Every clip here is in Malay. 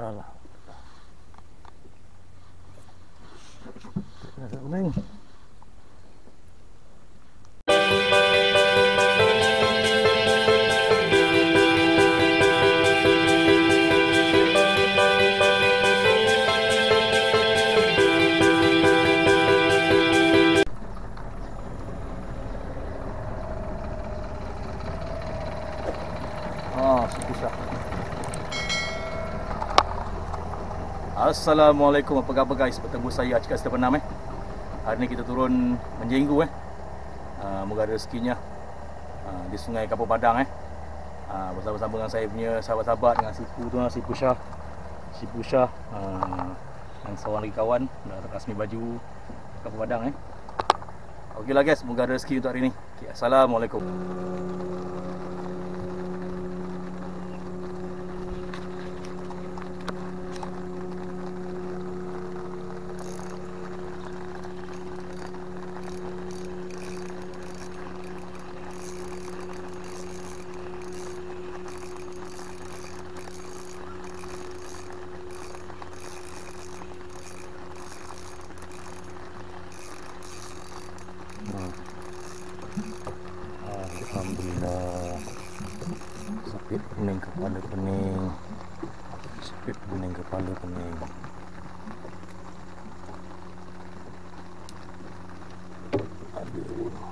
Nah, 等，等 Assalamualaikum. Apa khabar guys? Bertemu saya? Acik Kasih Penam eh? Hari ni kita turun menjenggu eh? Uh, Moga ada rezekinya. Uh, Di sungai Kapur Padang eh? Uh, Bersama-sama dengan saya punya sahabat-sahabat Dengan si Pu tu lah, si Pusha Si Pusha uh, Dan seorang lagi kawan Dah rasmi baju Kapur Padang eh? Okeylah guys, moga ada rezeki untuk hari ni. Okay, Assalamualaikum Alhamdulillah Sakit pening kepala pening Sakit pening kepala pening Aduh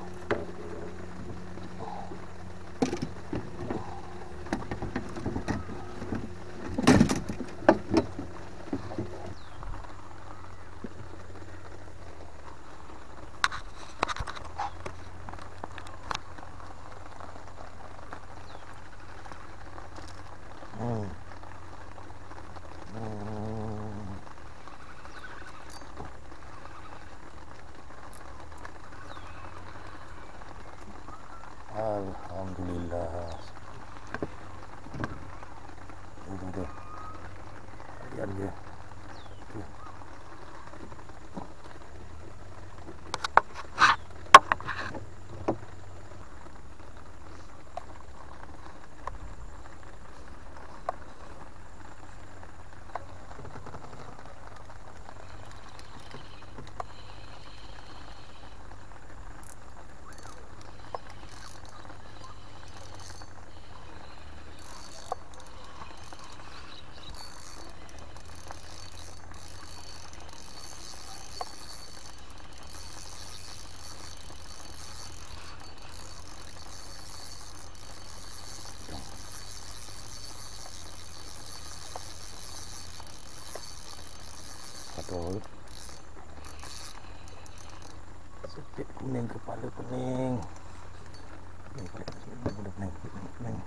Hmm. Kuning kepala pening. Pening pening, pening, pening, pening, pening.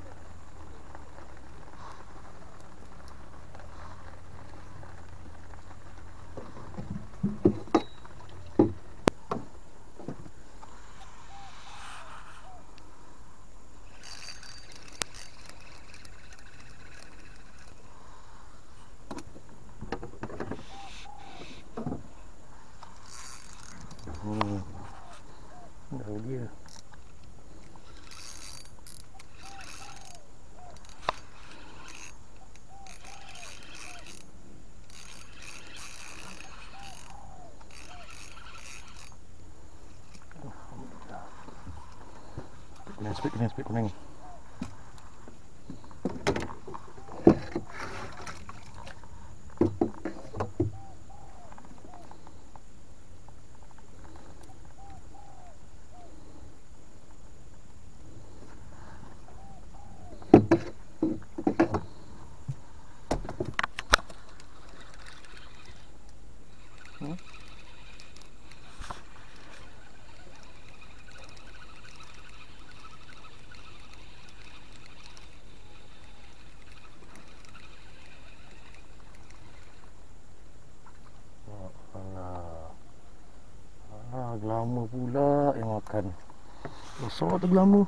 Hmm. Dah dia. Alhamdulillah. Kuning speed, kuning speed, kuning. Alah. Gelama pula yang makan. Besar tu gelama.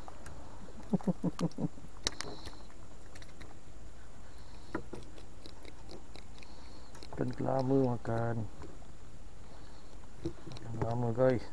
Makan gelama makan. Makan gelama guys.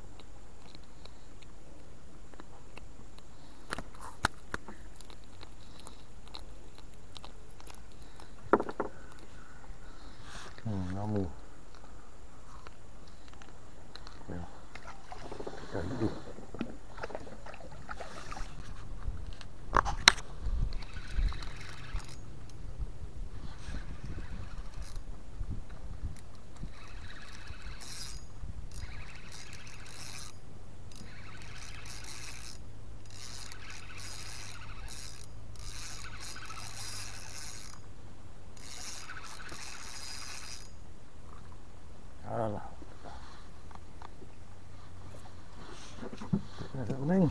Amém?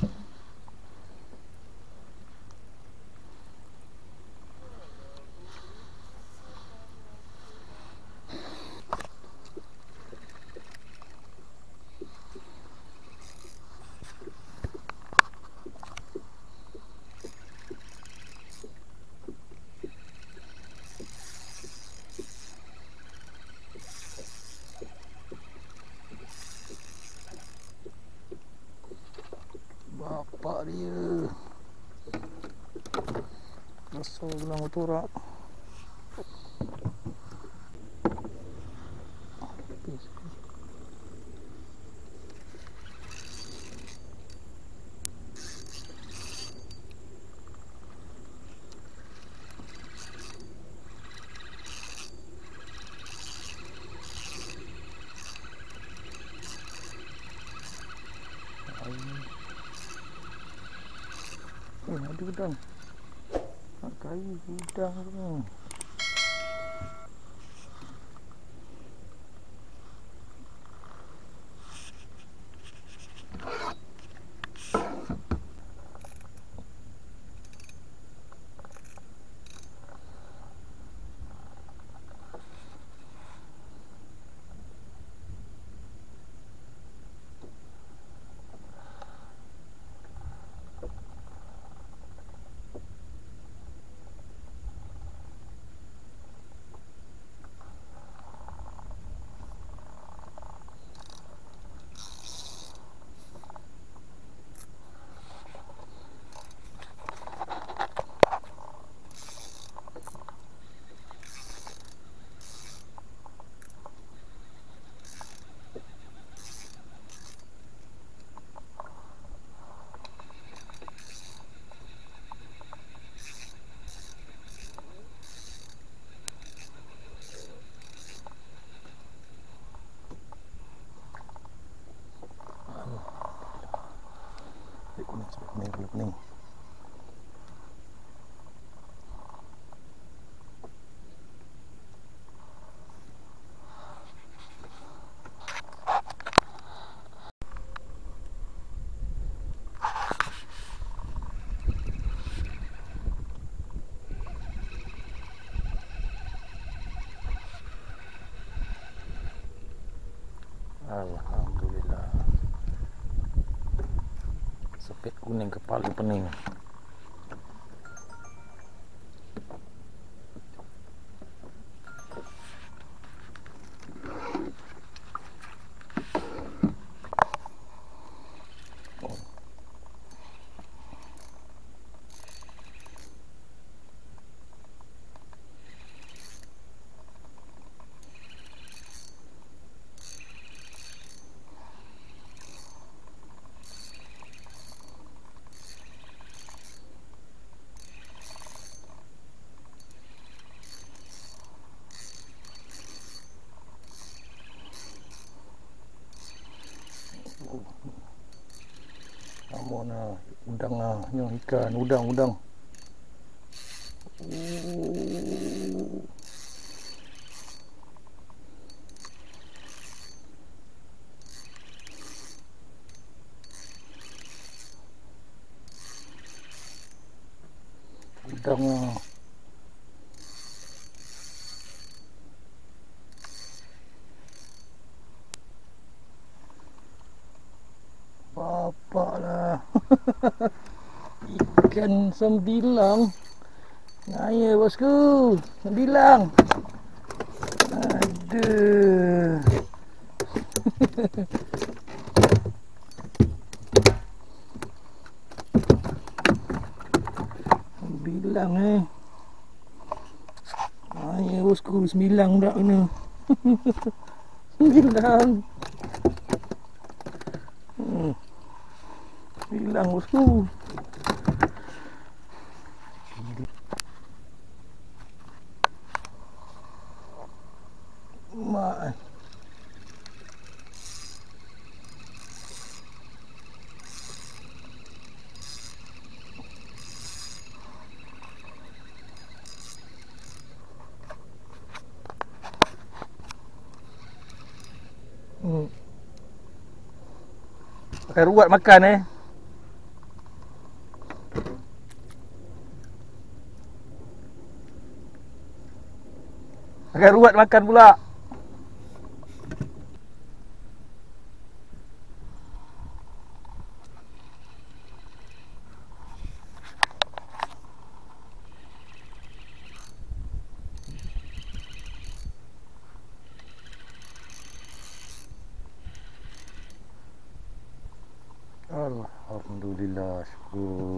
Motorak. Eh, ada udang. Nak kayu udang tu. Sebab kuning, sebab kuning, sebab kuning. Alhamdulillah. Sepit kuning kepala pening. Amun ah, udang ah, yang ikan, udang, udang. Udang ah. Bapak lah. Ikan sembilang. Ngaya bosku. Sembilang. Aduh. Sembilang eh. Ngaya bosku. Sembilang dah kena. Sembilang. Hmm. Hilang bosku. Hmm. Pakai ruat makan eh. Pakai ruat makan pula. Nashku.